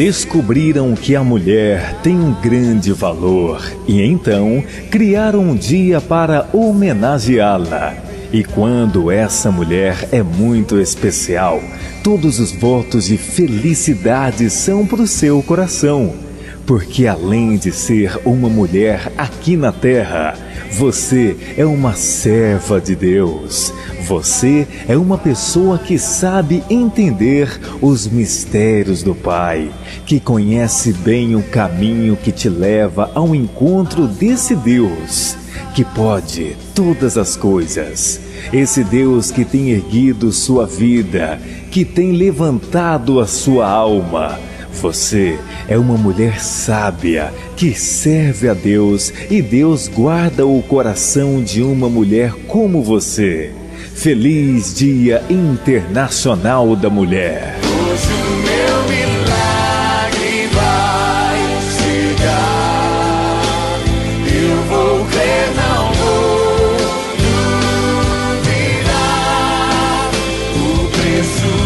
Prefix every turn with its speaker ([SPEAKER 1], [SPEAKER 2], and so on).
[SPEAKER 1] Descobriram que a mulher tem um grande valor e então criaram um dia para homenageá-la. E quando essa mulher é muito especial, todos os votos de felicidade são para o seu coração. Porque além de ser uma mulher aqui na terra, você é uma serva de Deus. Você é uma pessoa que sabe entender os mistérios do Pai, que conhece bem o caminho que te leva ao encontro desse Deus, que pode todas as coisas. Esse Deus que tem erguido sua vida, que tem levantado a sua alma você é uma mulher sábia que serve a Deus e Deus guarda o coração de uma mulher como você. Feliz Dia Internacional da Mulher.
[SPEAKER 2] Hoje o meu milagre vai chegar. Eu vou crer, não vou duvidar. O preço